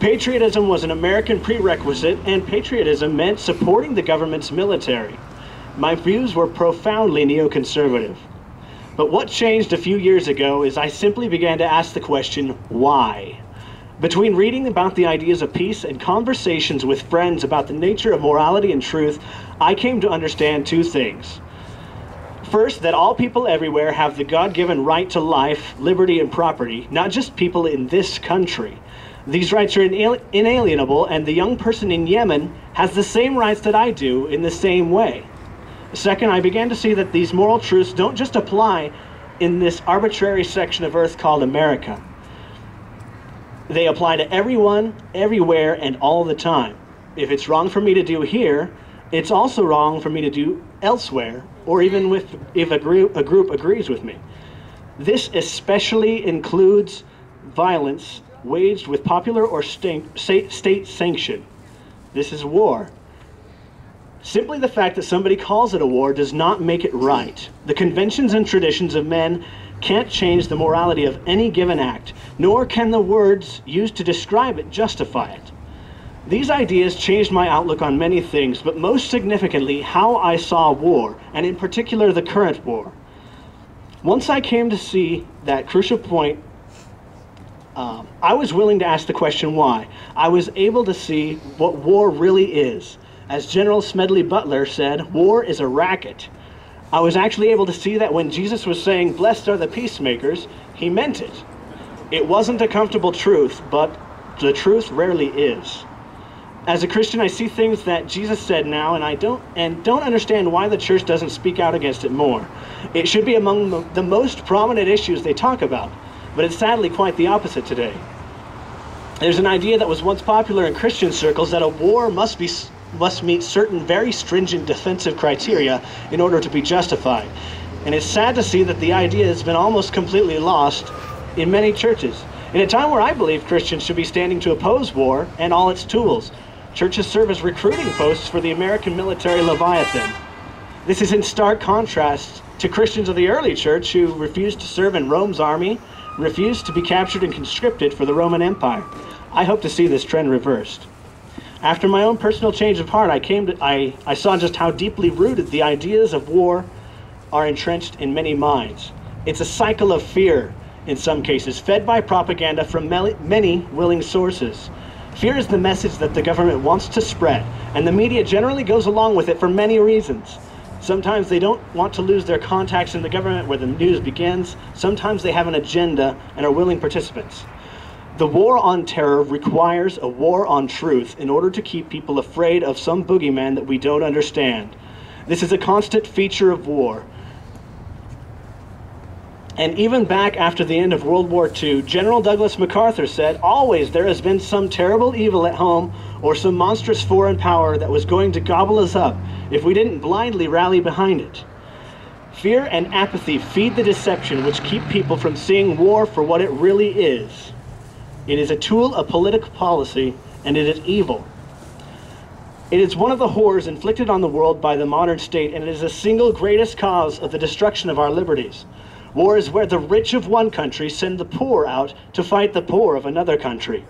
Patriotism was an American prerequisite, and patriotism meant supporting the government's military. My views were profoundly neoconservative. But what changed a few years ago is I simply began to ask the question, why? Between reading about the ideas of peace and conversations with friends about the nature of morality and truth, I came to understand two things. First, that all people everywhere have the God given right to life, liberty, and property, not just people in this country. These rights are inalienable, and the young person in Yemen has the same rights that I do in the same way. Second, I began to see that these moral truths don't just apply in this arbitrary section of earth called America. They apply to everyone, everywhere, and all the time. If it's wrong for me to do here, it's also wrong for me to do elsewhere, or even with, if a a group agrees with me. This especially includes violence waged with popular or state, state sanction. This is war. Simply the fact that somebody calls it a war does not make it right. The conventions and traditions of men can't change the morality of any given act, nor can the words used to describe it justify it. These ideas changed my outlook on many things, but most significantly, how I saw war, and in particular the current war. Once I came to see that crucial point, um, I was willing to ask the question why. I was able to see what war really is. As General Smedley Butler said, war is a racket. I was actually able to see that when Jesus was saying, Blessed are the peacemakers, he meant it. It wasn't a comfortable truth, but the truth rarely is. As a Christian, I see things that Jesus said now, and I don't and don't understand why the church doesn't speak out against it more. It should be among the most prominent issues they talk about, but it's sadly quite the opposite today. There's an idea that was once popular in Christian circles that a war must be must meet certain very stringent defensive criteria in order to be justified. And it's sad to see that the idea has been almost completely lost in many churches. In a time where I believe Christians should be standing to oppose war and all its tools, churches serve as recruiting posts for the American military Leviathan. This is in stark contrast to Christians of the early church who refused to serve in Rome's army, refused to be captured and conscripted for the Roman Empire. I hope to see this trend reversed. After my own personal change of heart, I came to I, I saw just how deeply rooted the ideas of war are entrenched in many minds. It's a cycle of fear in some cases, fed by propaganda from many willing sources. Fear is the message that the government wants to spread, and the media generally goes along with it for many reasons. Sometimes they don't want to lose their contacts in the government where the news begins. Sometimes they have an agenda and are willing participants. The war on terror requires a war on truth in order to keep people afraid of some boogeyman that we don't understand. This is a constant feature of war. And even back after the end of World War II, General Douglas MacArthur said, Always there has been some terrible evil at home or some monstrous foreign power that was going to gobble us up if we didn't blindly rally behind it. Fear and apathy feed the deception which keep people from seeing war for what it really is. It is a tool of political policy, and it is evil. It is one of the horrors inflicted on the world by the modern state, and it is the single greatest cause of the destruction of our liberties. War is where the rich of one country send the poor out to fight the poor of another country.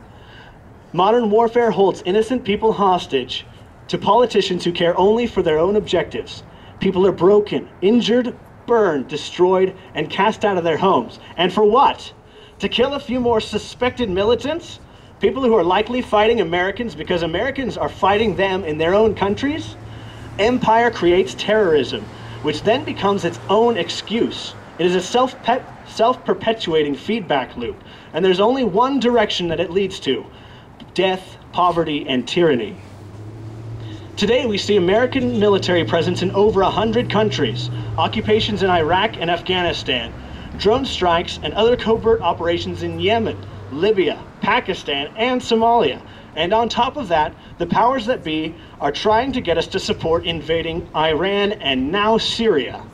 Modern warfare holds innocent people hostage to politicians who care only for their own objectives. People are broken, injured, burned, destroyed, and cast out of their homes. And for what? to kill a few more suspected militants, people who are likely fighting Americans because Americans are fighting them in their own countries, empire creates terrorism, which then becomes its own excuse. It is a self self perpetuating feedback loop, and there's only one direction that it leads to death, poverty, and tyranny. Today, we see American military presence in over 100 countries, occupations in Iraq and Afghanistan, drone strikes, and other covert operations in Yemen, Libya, Pakistan, and Somalia. And on top of that, the powers that be are trying to get us to support invading Iran and now Syria.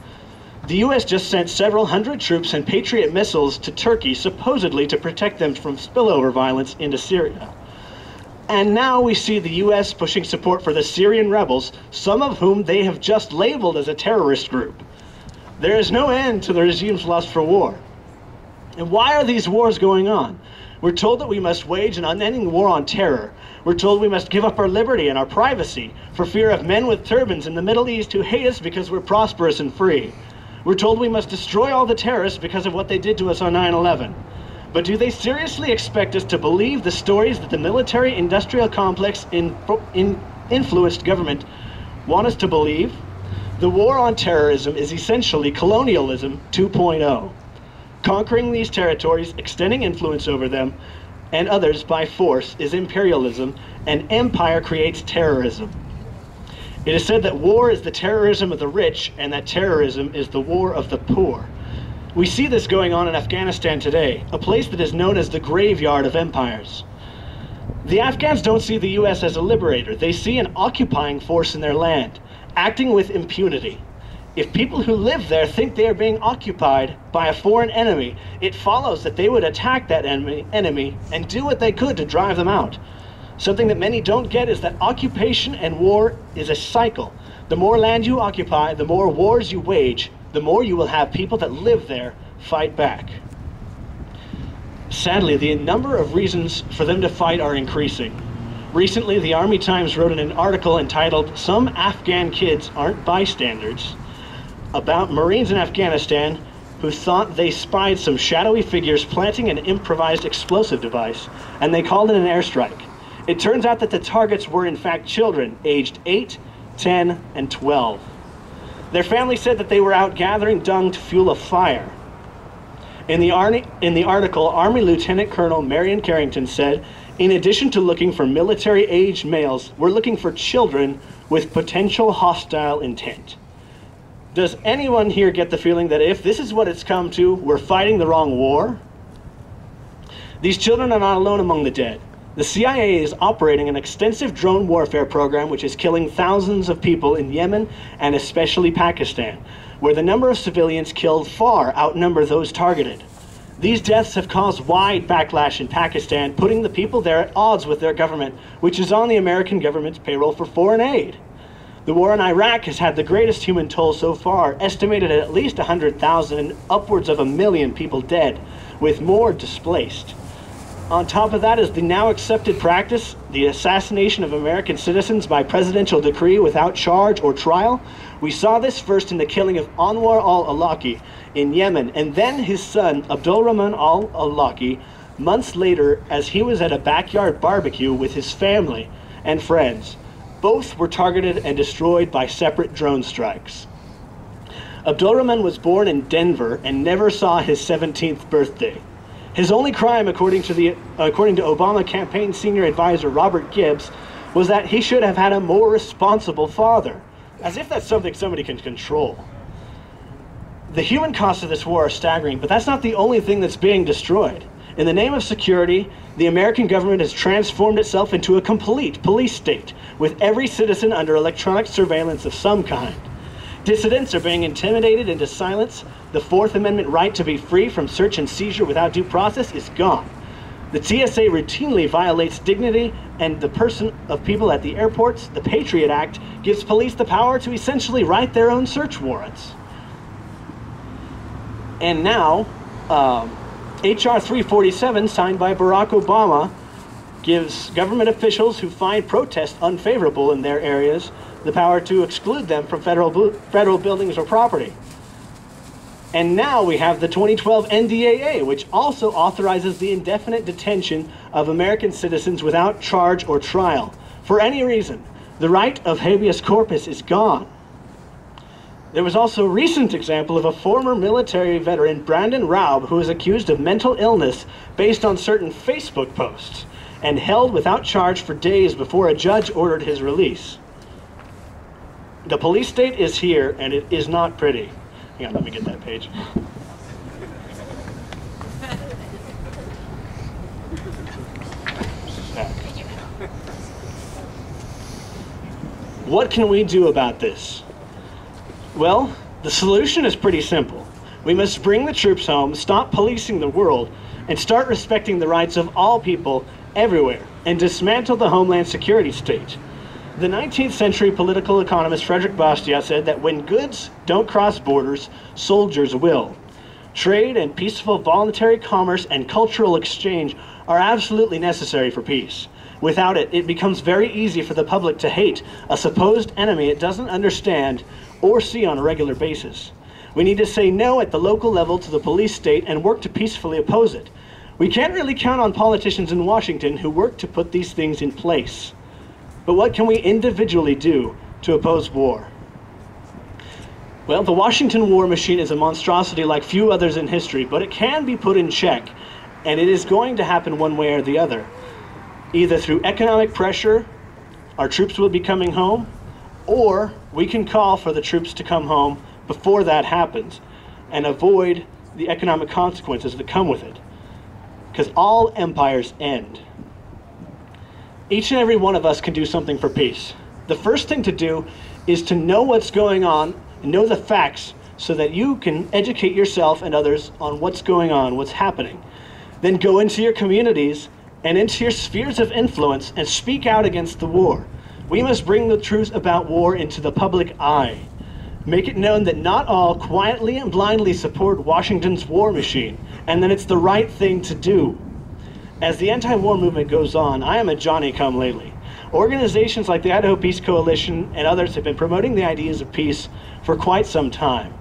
The US just sent several hundred troops and Patriot missiles to Turkey, supposedly to protect them from spillover violence into Syria. And now we see the US pushing support for the Syrian rebels, some of whom they have just labeled as a terrorist group. There is no end to the regime's lust for war. And why are these wars going on? We're told that we must wage an unending war on terror. We're told we must give up our liberty and our privacy for fear of men with turbans in the Middle East who hate us because we're prosperous and free. We're told we must destroy all the terrorists because of what they did to us on 9 11. But do they seriously expect us to believe the stories that the military industrial complex in, in influenced government want us to believe? The war on terrorism is essentially colonialism 2.0 conquering these territories, extending influence over them, and others by force is imperialism, and empire creates terrorism. It is said that war is the terrorism of the rich, and that terrorism is the war of the poor. We see this going on in Afghanistan today, a place that is known as the graveyard of empires. The Afghans don't see the US as a liberator, they see an occupying force in their land, acting with impunity. If people who live there think they are being occupied by a foreign enemy, it follows that they would attack that enemy, enemy and do what they could to drive them out. Something that many don't get is that occupation and war is a cycle. The more land you occupy, the more wars you wage, the more you will have people that live there fight back. Sadly, the number of reasons for them to fight are increasing. Recently, the Army Times wrote in an article entitled, Some Afghan Kids Aren't Bystanders about Marines in Afghanistan who thought they spied some shadowy figures planting an improvised explosive device, and they called it an airstrike. It turns out that the targets were in fact children aged 8, 10, and 12. Their family said that they were out gathering dung to fuel a fire. In the, Army, in the article, Army Lieutenant Colonel Marion Carrington said, in addition to looking for military aged males, we're looking for children with potential hostile intent. Does anyone here get the feeling that if this is what it's come to, we're fighting the wrong war? These children are not alone among the dead. The CIA is operating an extensive drone warfare program which is killing thousands of people in Yemen and especially Pakistan, where the number of civilians killed far outnumber those targeted. These deaths have caused wide backlash in Pakistan, putting the people there at odds with their government, which is on the American government's payroll for foreign aid. The war in Iraq has had the greatest human toll so far, estimated at at least 100,000 and upwards of a million people dead, with more displaced. On top of that is the now accepted practice, the assassination of American citizens by presidential decree without charge or trial. We saw this first in the killing of Anwar al-Awlaki in Yemen, and then his son, Abdul Rahman al-Awlaki, months later as he was at a backyard barbecue with his family and friends. Both were targeted and destroyed by separate drone strikes. Abdulrahman was born in Denver and never saw his 17th birthday. His only crime, according to, the, according to Obama campaign senior advisor Robert Gibbs, was that he should have had a more responsible father, as if that's something somebody can control. The human costs of this war are staggering, but that's not the only thing that's being destroyed. In the name of security, the American government has transformed itself into a complete police state, with every citizen under electronic surveillance of some kind. Dissidents are being intimidated into silence. The Fourth Amendment right to be free from search and seizure without due process is gone. The TSA routinely violates dignity and the person of people at the airports. The Patriot Act gives police the power to essentially write their own search warrants. And now, um, H.R. 347, signed by Barack Obama, gives government officials who find protests unfavorable in their areas the power to exclude them from federal, federal buildings or property. And now we have the 2012 NDAA, which also authorizes the indefinite detention of American citizens without charge or trial for any reason. The right of habeas corpus is gone. There was also a recent example of a former military veteran, Brandon Raub, who was accused of mental illness based on certain Facebook posts and held without charge for days before a judge ordered his release. The police state is here and it is not pretty. Hang on, let me get that page. What can we do about this? Well, the solution is pretty simple. We must bring the troops home, stop policing the world, and start respecting the rights of all people everywhere, and dismantle the homeland security state. The 19th century political economist Frederick Bastiat said that when goods don't cross borders, soldiers will. Trade and peaceful voluntary commerce and cultural exchange are absolutely necessary for peace. Without it, it becomes very easy for the public to hate a supposed enemy it doesn't understand or see on a regular basis. We need to say no at the local level to the police state and work to peacefully oppose it. We can't really count on politicians in Washington who work to put these things in place. But what can we individually do to oppose war? Well, the Washington war machine is a monstrosity like few others in history, but it can be put in check, and it is going to happen one way or the other. Either through economic pressure, our troops will be coming home, or we can call for the troops to come home before that happens and avoid the economic consequences that come with it. Because all empires end. Each and every one of us can do something for peace. The first thing to do is to know what's going on and know the facts so that you can educate yourself and others on what's going on, what's happening. Then go into your communities and into your spheres of influence and speak out against the war. We must bring the truth about war into the public eye. Make it known that not all quietly and blindly support Washington's war machine, and that it's the right thing to do. As the anti war movement goes on, I am a Johnny come lately. Organizations like the Idaho Peace Coalition and others have been promoting the ideas of peace for quite some time.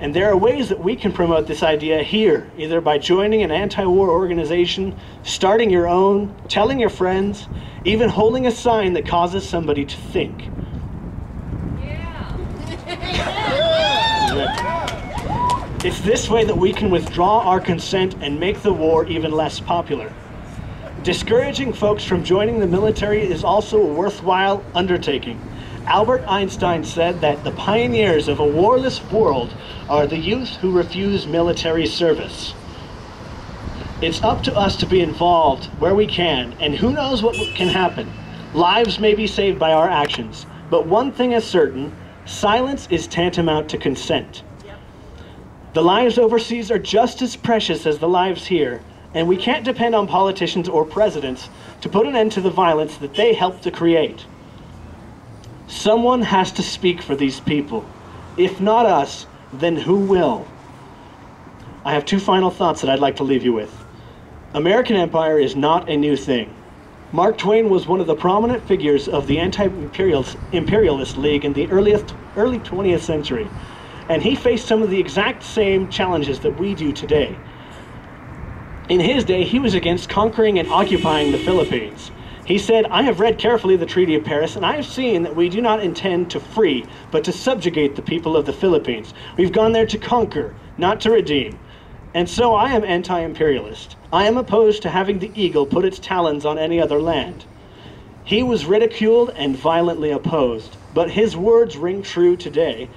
And there are ways that we can promote this idea here, either by joining an anti war organization, starting your own, telling your friends, even holding a sign that causes somebody to think. Yeah. It's this way that we can withdraw our consent and make the war even less popular. Discouraging folks from joining the military is also a worthwhile undertaking. Albert Einstein said that the pioneers of a warless world are the youth who refuse military service. It's up to us to be involved where we can, and who knows what can happen. Lives may be saved by our actions, but one thing is certain silence is tantamount to consent. The lives overseas are just as precious as the lives here, and we can't depend on politicians or presidents to put an end to the violence that they helped to create. Someone has to speak for these people. If not us, then who will? I have two final thoughts that I'd like to leave you with. American empire is not a new thing. Mark Twain was one of the prominent figures of the anti-imperialist league in the earliest, early 20th century, and he faced some of the exact same challenges that we do today. In his day, he was against conquering and occupying the Philippines. He said, I have read carefully the Treaty of Paris, and I have seen that we do not intend to free, but to subjugate the people of the Philippines. We've gone there to conquer, not to redeem. And so I am anti imperialist. I am opposed to having the eagle put its talons on any other land. He was ridiculed and violently opposed, but his words ring true today.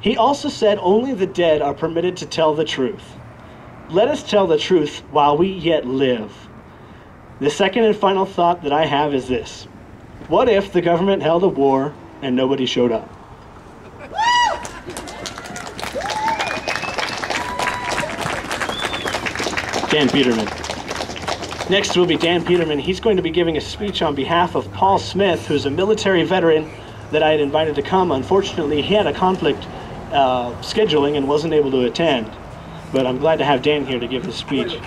He also said only the dead are permitted to tell the truth. Let us tell the truth while we yet live. The second and final thought that I have is this What if the government held a war and nobody showed up? Dan Peterman. Next will be Dan Peterman. He's going to be giving a speech on behalf of Paul Smith, who's a military veteran that I had invited to come. Unfortunately, he had a conflict uh, scheduling and wasn't able to attend but I'm glad to have Dan here to give his speech.